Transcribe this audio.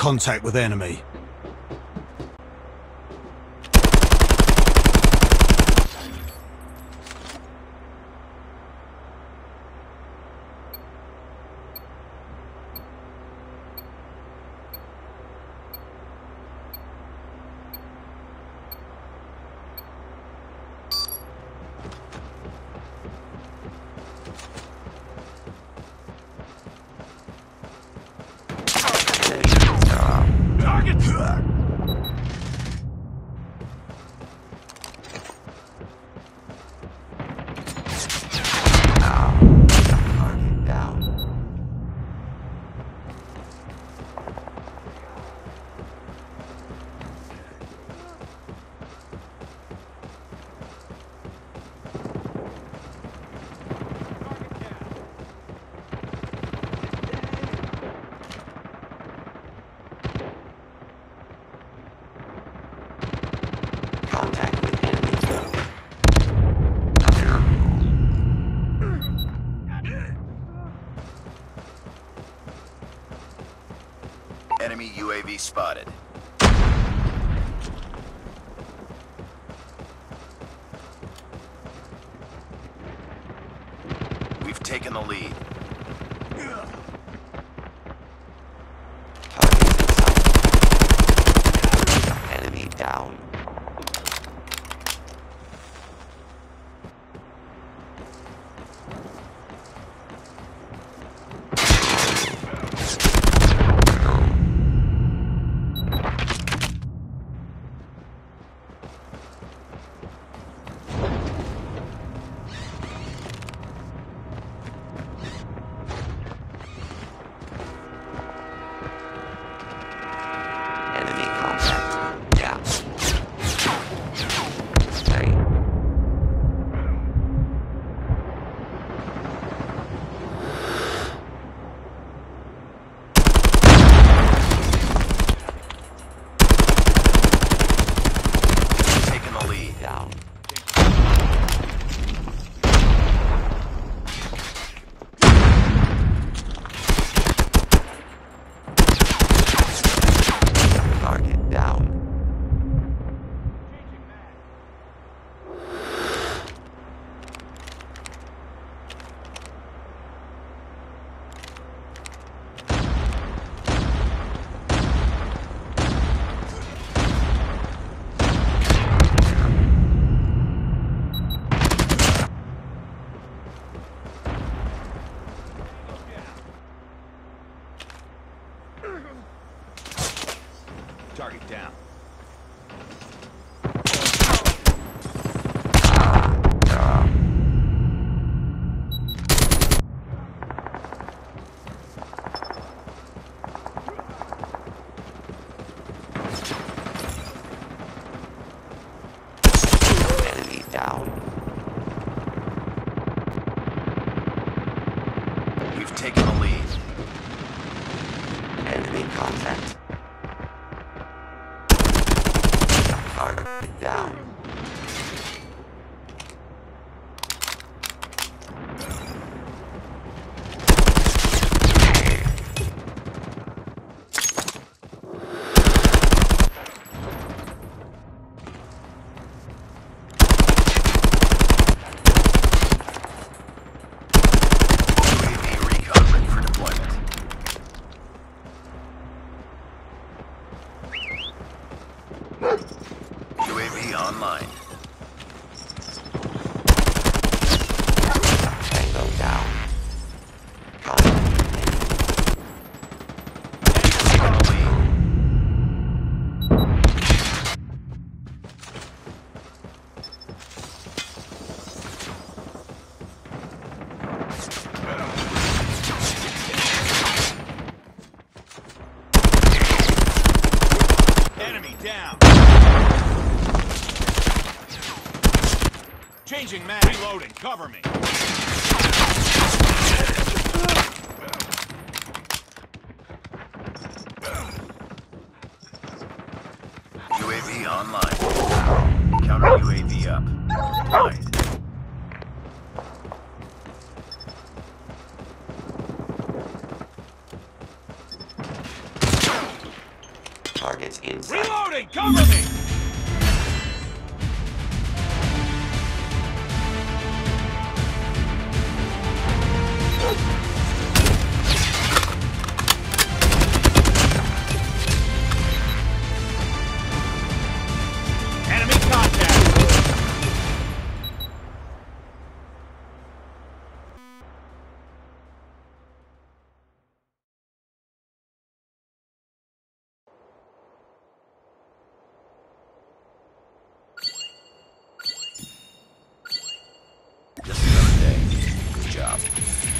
contact with enemy. Target down. Contact with enemy foe. Enemy UAV spotted. We've taken the lead. Target in sight. Enemy down. Enemy contact. Down. Stay. Taken the lead. Down. Target down. Target down. We've taken the lead. Enemy contact. Target down. UAV recon ready for deployment. UAV online. Tango down. Contact. Taken the lead. Enemy down. Changing mag. Reloading. Cover me. UAV online. Counter UAV up. Deployed. Targets in sight. Reloading! Cover me! した